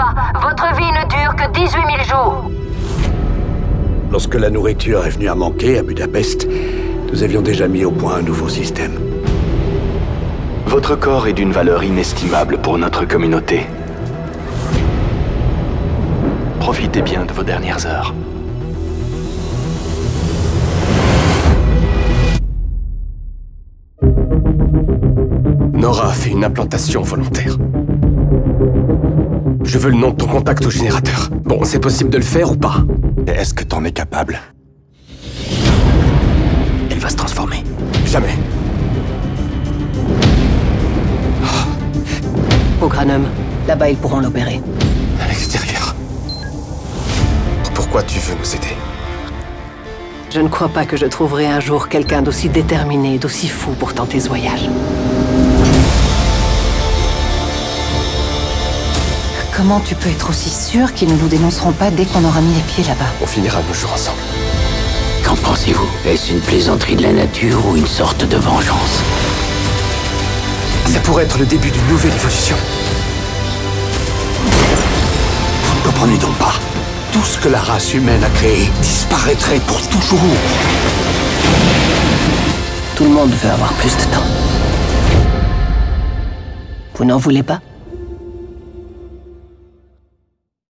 pas. Votre vie ne dure que 18 000 jours. Lorsque la nourriture est venue à manquer à Budapest, nous avions déjà mis au point un nouveau système. Votre corps est d'une valeur inestimable pour notre communauté. Profitez bien de vos dernières heures. Nora a fait une implantation volontaire. Je veux le nom de ton contact au générateur. Bon, c'est possible de le faire ou pas Est-ce que t'en es capable Elle va se transformer. Jamais. Au Granum. Là-bas, ils pourront l'opérer. À l'extérieur. Pourquoi tu veux nous aider Je ne crois pas que je trouverai un jour quelqu'un d'aussi déterminé, d'aussi fou pour tenter ce voyage. Comment tu peux être aussi sûr qu'ils ne nous dénonceront pas dès qu'on aura mis les pieds là-bas On finira nos jours ensemble. Qu'en pensez-vous Est-ce une plaisanterie de la nature ou une sorte de vengeance Ça pourrait être le début d'une nouvelle évolution. Vous ne comprenez donc pas Tout ce que la race humaine a créé disparaîtrait pour toujours. Tout le monde veut avoir plus de temps. Vous n'en voulez pas